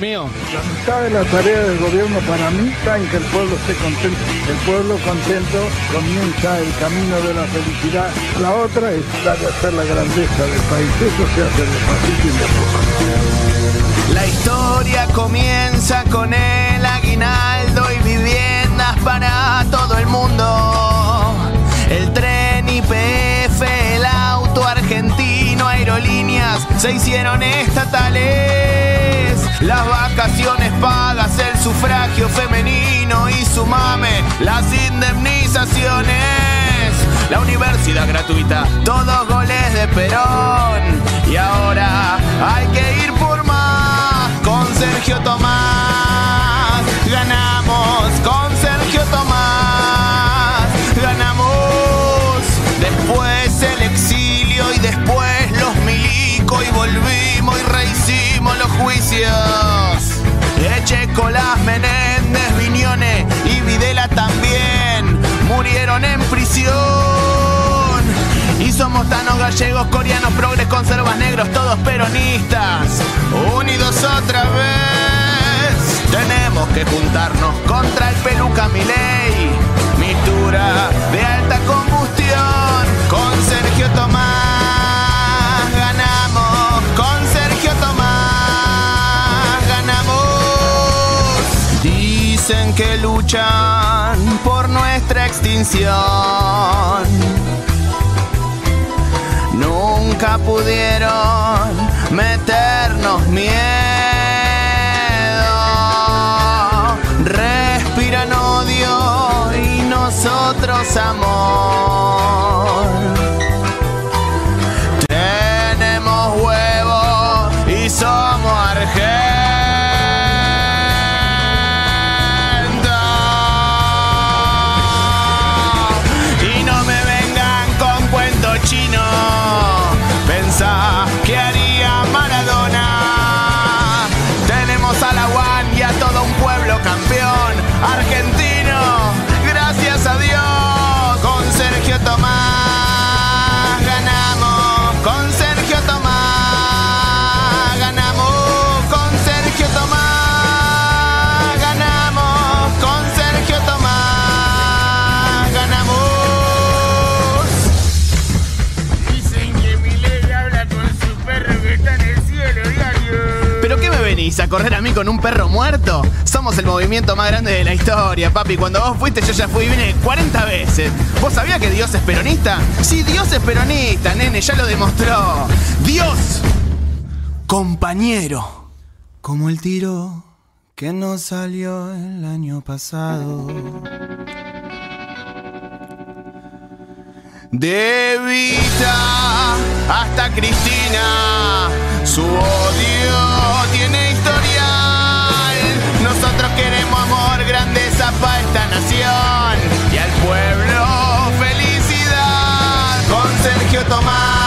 mío. La mitad de la tarea del gobierno para mí está en que el pueblo esté contento. El pueblo contento comienza el camino de la felicidad. La otra es la de hacer la grandeza del país. Eso se hace despacito y de poco. La historia comienza con el aguinaldo y viviendas para todo el mundo. El tren IPF, el auto argentino, aerolíneas se hicieron estatales. Las vacaciones pagas, el sufragio femenino y sumame las indemnizaciones. La universidad gratuita, todos goles de Perón. Y ahora hay que ir por más con Sergio Tomás. Y somos tanos gallegos, coreanos, progres, conservas negros, todos peronistas, unidos otra vez. Tenemos que juntarnos contra el peluca Milei, mistura de alta combustión con Sergio Tomás. Ganamos con Sergio Tomás, ganamos. Dicen que luchan por nuestra extinción nunca pudieron meternos miedo. Respiran odio y nosotros amor. Tenemos huevo y somos argentos. Venís a correr a mí con un perro muerto? Somos el movimiento más grande de la historia, papi. Cuando vos fuiste, yo ya fui y vine 40 veces. ¿Vos sabías que Dios es peronista? Sí, Dios es peronista, nene, ya lo demostró. Dios, compañero. Como el tiro que nos salió el año pasado. De Vita hasta Cristina, su odio きーうとま